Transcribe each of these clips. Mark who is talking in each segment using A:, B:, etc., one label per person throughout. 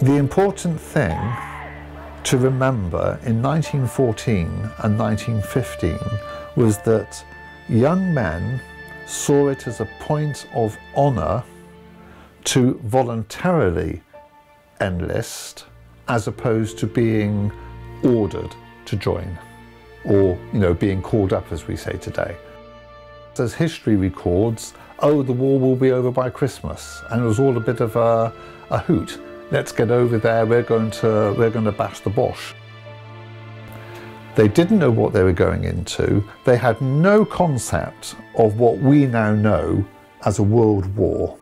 A: The important thing to remember in 1914 and 1915 was that young men saw it as a point of honour to voluntarily enlist as opposed to being ordered to join or you know being called up as we say today. As history records oh the war will be over by christmas and it was all a bit of a, a hoot let's get over there. We're going to we're going to bash the boche. They didn't know what they were going into. They had no concept of what we now know as a world war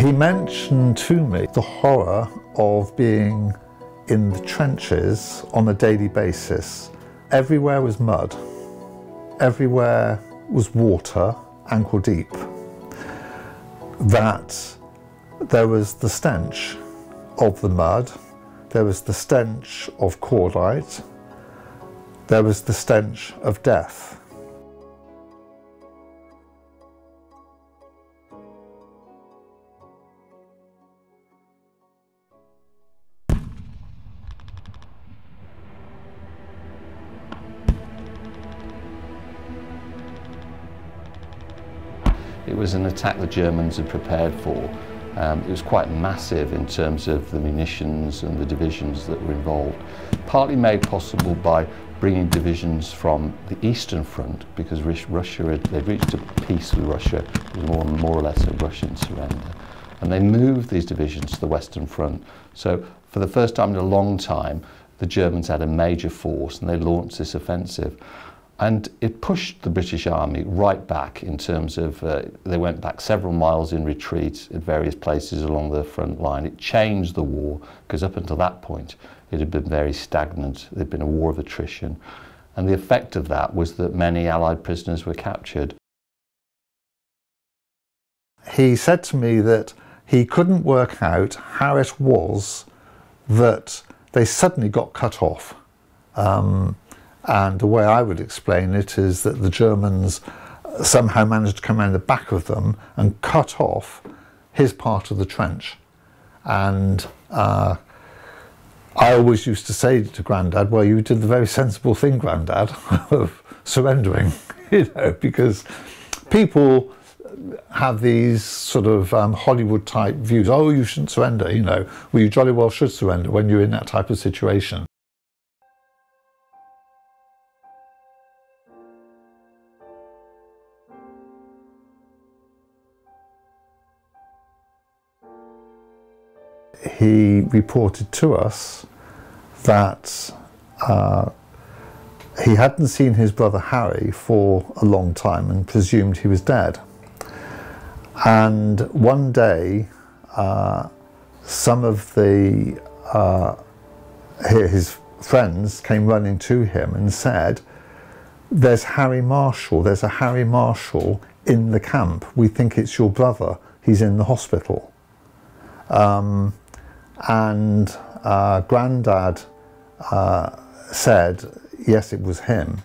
A: He mentioned to me the horror of being in the trenches on a daily basis. Everywhere was mud, everywhere was water, ankle deep. That there was the stench of the mud, there was the stench of cordite, there was the stench of death.
B: It was an attack the Germans had prepared for. Um, it was quite massive in terms of the munitions and the divisions that were involved. Partly made possible by bringing divisions from the Eastern Front because Russia had they'd reached a peace with Russia, it was more, more or less a Russian surrender. And they moved these divisions to the Western Front. So for the first time in a long time, the Germans had a major force and they launched this offensive. And it pushed the British Army right back in terms of, uh, they went back several miles in retreat at various places along the front line. It changed the war, because up until that point, it had been very stagnant. There'd been a war of attrition. And the effect of that was that many Allied prisoners were captured.
A: He said to me that he couldn't work out how it was that they suddenly got cut off. Um, and the way I would explain it is that the Germans somehow managed to come around the back of them and cut off his part of the trench. And uh, I always used to say to Grandad, well, you did the very sensible thing, Grandad, of surrendering, you know, because people have these sort of um, Hollywood type views. Oh, you shouldn't surrender, you know. Well, you jolly well should surrender when you're in that type of situation. He reported to us that uh, he hadn't seen his brother Harry for a long time and presumed he was dead. And one day, uh, some of the uh, his friends came running to him and said, "There's Harry Marshall. There's a Harry Marshall in the camp. We think it's your brother. He's in the hospital." Um, and uh, Grandad uh, said, yes, it was him.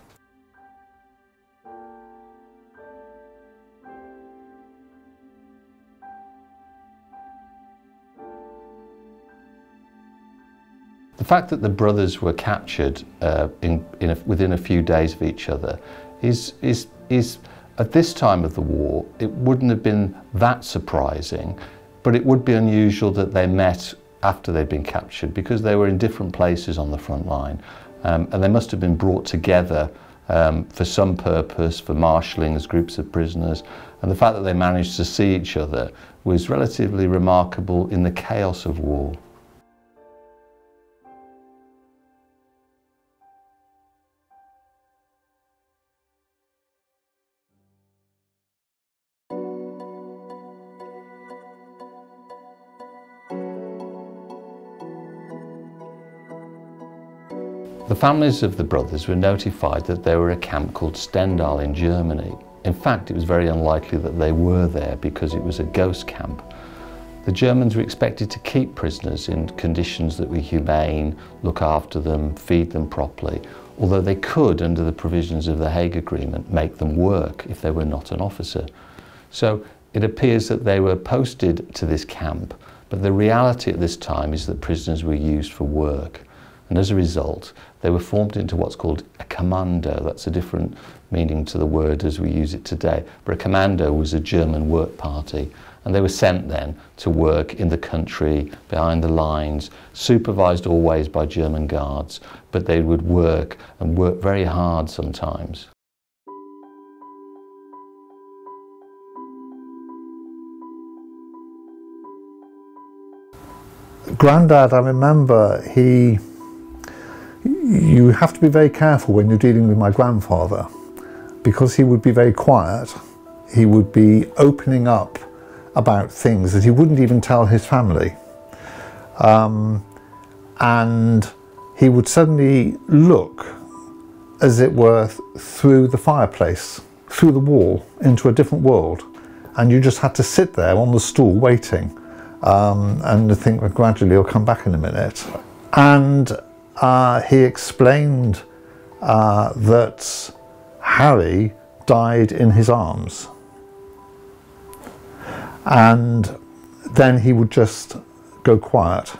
B: The fact that the brothers were captured uh, in, in a, within a few days of each other is, is, is, at this time of the war, it wouldn't have been that surprising, but it would be unusual that they met after they'd been captured because they were in different places on the front line um, and they must have been brought together um, for some purpose, for marshalling as groups of prisoners. And the fact that they managed to see each other was relatively remarkable in the chaos of war. The families of the brothers were notified that they were a camp called Stendal in Germany In fact, it was very unlikely that they were there because it was a ghost camp. The Germans were expected to keep prisoners in conditions that were humane, look after them, feed them properly, although they could, under the provisions of the Hague Agreement, make them work if they were not an officer. So it appears that they were posted to this camp, but the reality at this time is that prisoners were used for work. And as a result, they were formed into what's called a commando. That's a different meaning to the word as we use it today. But a commando was a German work party. And they were sent then to work in the country, behind the lines, supervised always by German guards. But they would work and work very hard sometimes.
A: Grandad, I remember he you have to be very careful when you're dealing with my grandfather because he would be very quiet. He would be opening up about things that he wouldn't even tell his family. Um, and he would suddenly look, as it were, through the fireplace, through the wall, into a different world. And you just had to sit there on the stool waiting um, and think, well, gradually he'll come back in a minute. And uh, he explained uh, that Harry died in his arms. And then he would just go quiet.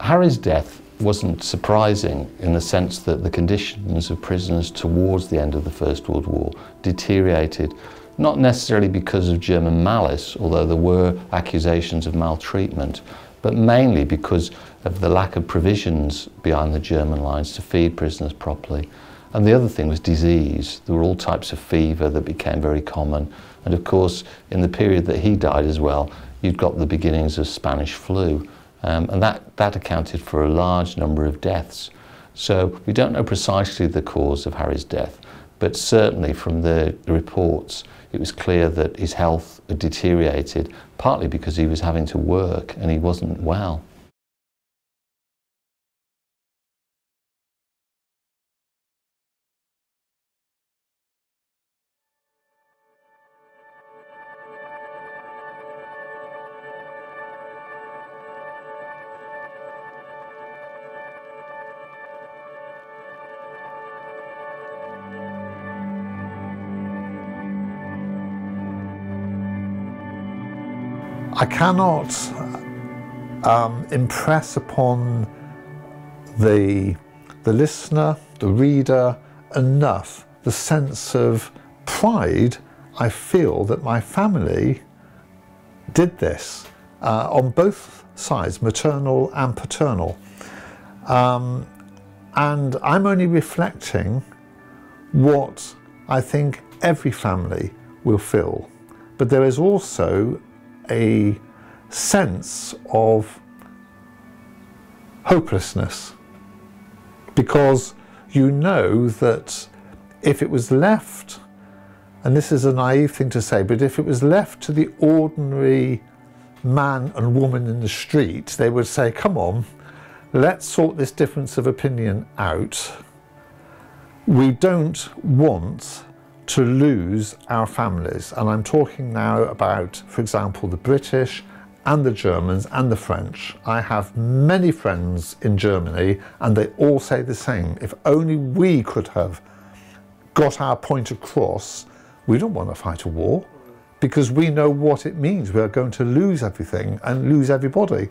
B: Harry's death wasn't surprising in the sense that the conditions of prisoners towards the end of the First World War deteriorated, not necessarily because of German malice, although there were accusations of maltreatment, but mainly because of the lack of provisions behind the German lines to feed prisoners properly. And the other thing was disease. There were all types of fever that became very common. And of course, in the period that he died as well, you'd got the beginnings of Spanish flu. Um, and that, that accounted for a large number of deaths. So we don't know precisely the cause of Harry's death, but certainly from the reports, it was clear that his health had deteriorated, partly because he was having to work and he wasn't well.
A: I cannot um, impress upon the, the listener, the reader, enough the sense of pride I feel that my family did this uh, on both sides, maternal and paternal. Um, and I'm only reflecting what I think every family will feel. But there is also a sense of hopelessness because you know that if it was left, and this is a naive thing to say, but if it was left to the ordinary man and woman in the street, they would say, come on, let's sort this difference of opinion out. We don't want to lose our families. And I'm talking now about, for example, the British and the Germans and the French. I have many friends in Germany and they all say the same. If only we could have got our point across, we don't want to fight a war because we know what it means. We are going to lose everything and lose everybody.